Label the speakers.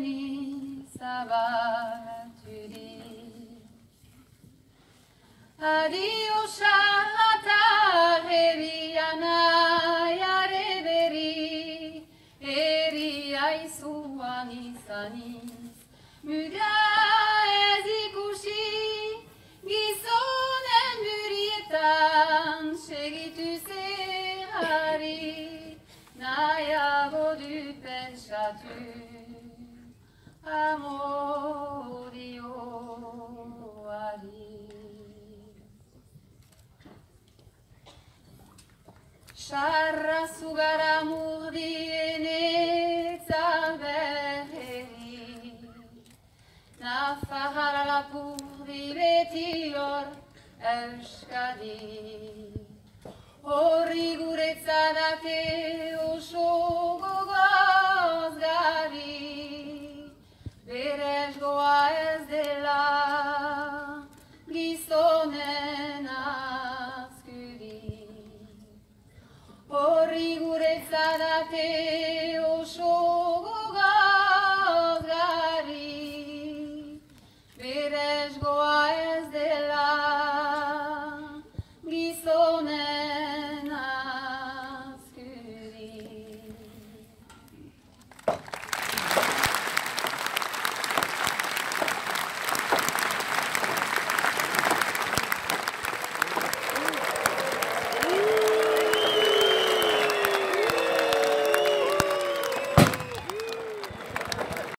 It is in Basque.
Speaker 1: eni zabalaturik Adio shatar eriana yare beri eri aizuan izaniz Muga ez ikusi gizonen murietan segitu zehari nahiago du pentsatu. Sarra zugara murdien etzalberri Nafarra lapurdi beti hor euskadi. Horri guretzadake Berez goa ez dela gizonen azkuri. Horri guretzadake